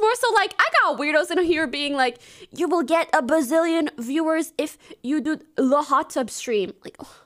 more so like I got weirdos in here being like, you will get a bazillion viewers if you do the hot tub stream. Like, oh,